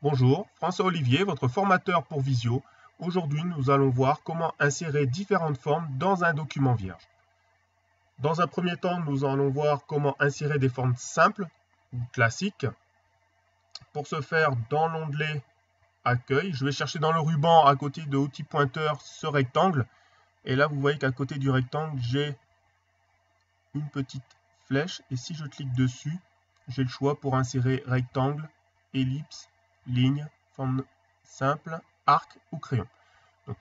Bonjour, François Olivier, votre formateur pour Visio. Aujourd'hui, nous allons voir comment insérer différentes formes dans un document vierge. Dans un premier temps, nous allons voir comment insérer des formes simples ou classiques. Pour ce faire, dans l'onglet Accueil, je vais chercher dans le ruban à côté de outils pointeur ce rectangle. Et là, vous voyez qu'à côté du rectangle, j'ai une petite flèche. Et si je clique dessus, j'ai le choix pour insérer rectangle, ellipse, ligne, forme simple, arc ou crayon. Donc,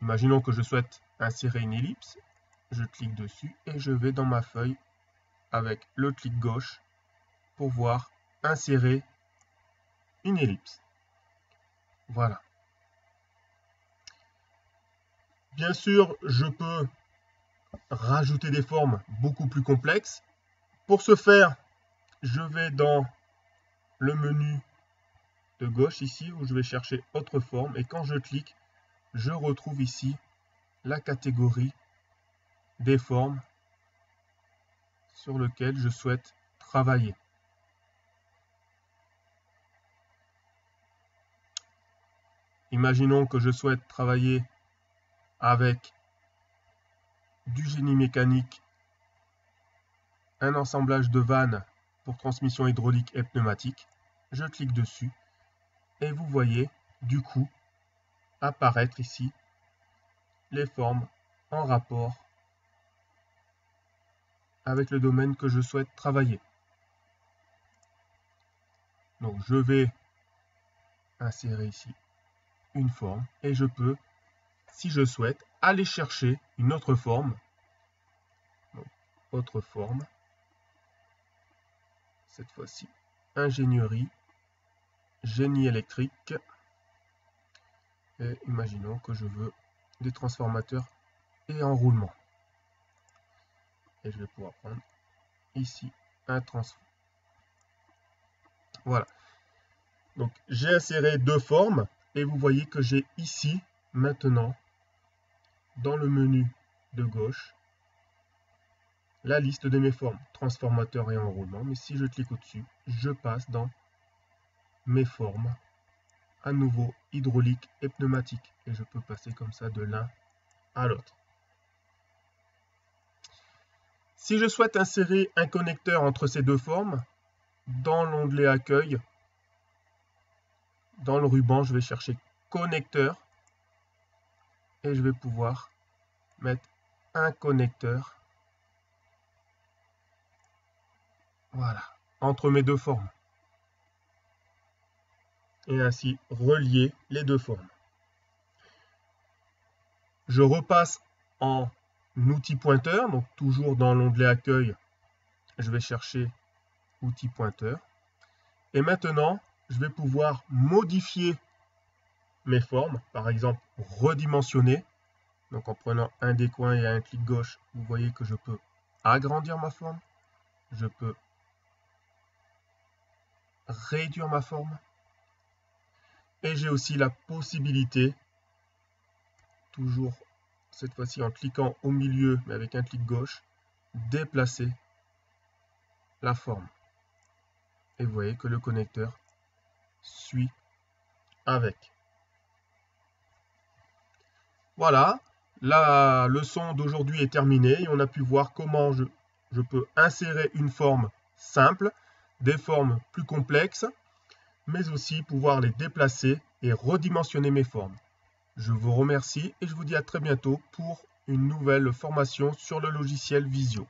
imaginons que je souhaite insérer une ellipse. Je clique dessus et je vais dans ma feuille avec le clic gauche pour voir insérer une ellipse. Voilà. Bien sûr, je peux rajouter des formes beaucoup plus complexes. Pour ce faire, je vais dans le menu de gauche ici où je vais chercher autre forme et quand je clique, je retrouve ici la catégorie des formes sur lequel je souhaite travailler. Imaginons que je souhaite travailler avec du génie mécanique, un assemblage de vannes pour transmission hydraulique et pneumatique. Je clique dessus et vous voyez du coup apparaître ici les formes en rapport avec le domaine que je souhaite travailler. Donc je vais insérer ici une forme et je peux, si je souhaite, aller chercher une autre forme. autre forme cette fois-ci ingénierie, génie électrique. Et imaginons que je veux des transformateurs et enroulement. Et je vais pouvoir prendre ici un transfert. Voilà. Donc j'ai inséré deux formes et vous voyez que j'ai ici maintenant dans le menu de gauche la liste de mes formes, transformateur et enroulement. Mais si je clique au-dessus, je passe dans mes formes, à nouveau hydraulique et pneumatique. Et je peux passer comme ça de l'un à l'autre. Si je souhaite insérer un connecteur entre ces deux formes, dans l'onglet Accueil, dans le ruban, je vais chercher Connecteur et je vais pouvoir mettre un connecteur Voilà, entre mes deux formes. Et ainsi relier les deux formes. Je repasse en outil pointeur, donc toujours dans l'onglet accueil, je vais chercher outil pointeur. Et maintenant, je vais pouvoir modifier mes formes, par exemple redimensionner. Donc en prenant un des coins et un clic gauche, vous voyez que je peux agrandir ma forme, je peux réduire ma forme. Et j'ai aussi la possibilité, toujours cette fois-ci en cliquant au milieu, mais avec un clic gauche, déplacer la forme. Et vous voyez que le connecteur suit avec. Voilà, la leçon d'aujourd'hui est terminée et on a pu voir comment je, je peux insérer une forme simple des formes plus complexes, mais aussi pouvoir les déplacer et redimensionner mes formes. Je vous remercie et je vous dis à très bientôt pour une nouvelle formation sur le logiciel Visio.